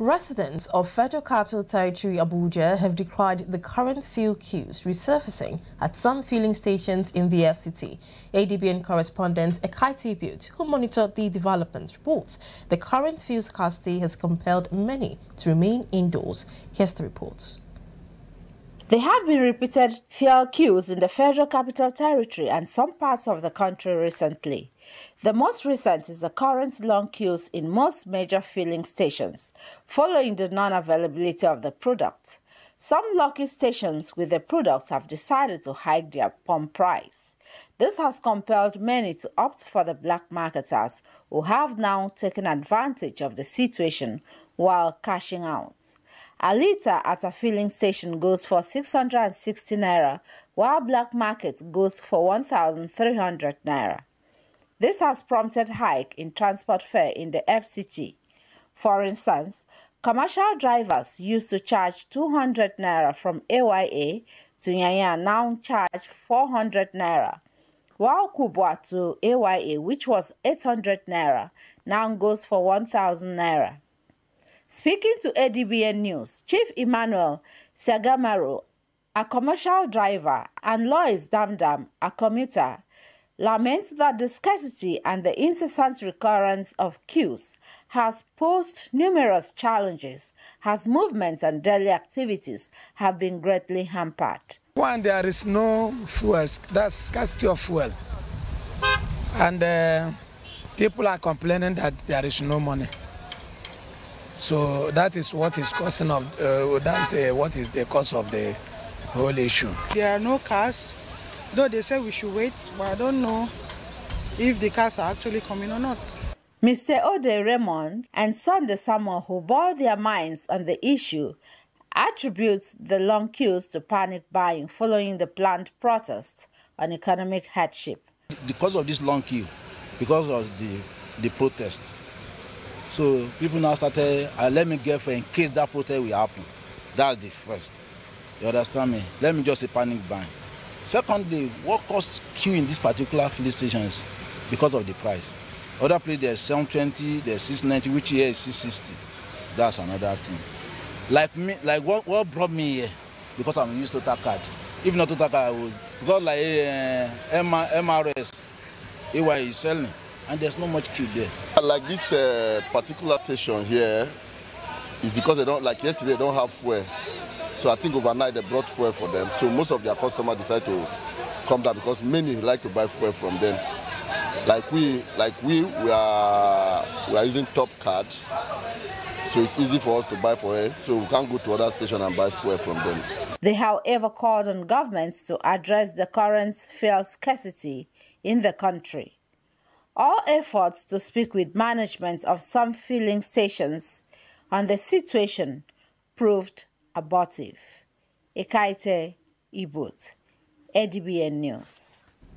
Residents of Federal Capital Territory Abuja have decried the current fuel queues resurfacing at some filling stations in the FCT. ADBN correspondent Ekaiti Butte, who monitored the development, reports the current fuel scarcity has compelled many to remain indoors. Here's the report. There have been repeated fuel queues in the Federal Capital Territory and some parts of the country recently. The most recent is the current long queues in most major filling stations, following the non-availability of the product. Some lucky stations with the products have decided to hike their pump price. This has compelled many to opt for the black marketers who have now taken advantage of the situation while cashing out. A litre at a filling station goes for 660 naira, while black market goes for 1,300 naira. This has prompted hike in transport fare in the FCT. For instance, commercial drivers used to charge 200 naira from AYA to Nyanya now charge 400 naira, while Kubwa to AYA, which was 800 naira, now goes for 1000 naira. Speaking to ADBN News, Chief Emmanuel Sagamaro, a commercial driver, and Lois Damdam, a commuter, laments that the scarcity and the incessant recurrence of queues has posed numerous challenges as movements and daily activities have been greatly hampered. One, there is no fuel, that's scarcity of fuel. And uh, people are complaining that there is no money. So that is what is causing of uh, that's the what is the cause of the whole issue. There are no cars, though they say we should wait, but I don't know if the cars are actually coming or not. Mr. Ode Raymond and Sunday Samuel, who bore their minds on the issue, attributes the long queues to panic buying following the planned protest on economic hardship. Because of this long queue, because of the, the protest, so people now started, uh, let me get for in case that protest will happen. That's the first. You understand me? Let me just say panic buying. Secondly, what caused queue in this particular filling stations because of the price. Other place there's 720, there's 690, which here is 660. That's another thing. Like me, like what, what brought me here? Because I'm used to total card. If not total card, I would because like uh, MRS, AY is selling and there's not much queue there. Like this uh, particular station here is because they don't, like yesterday, they don't have fuel. So I think overnight they brought fuel for them. So most of their customers decide to come down because many like to buy fuel from them. Like we, like we, we are, we are using top card. So it's easy for us to buy fuel. So we can't go to other station and buy fuel from them. They, however, called on governments to address the current fuel scarcity in the country. All efforts to speak with management of some filling stations on the situation proved abortive. Ekaite Ibut, ADBN News.